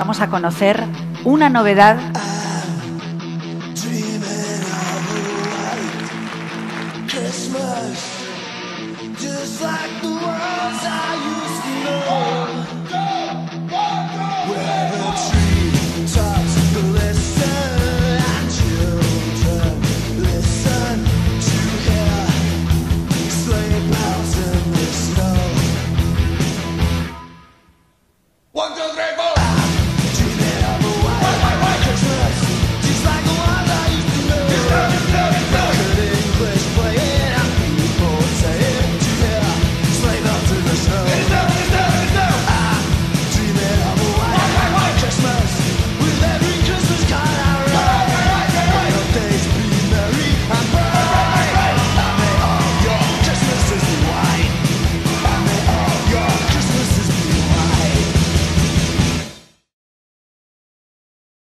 vamos a conocer una novedad. Christmas, just like the one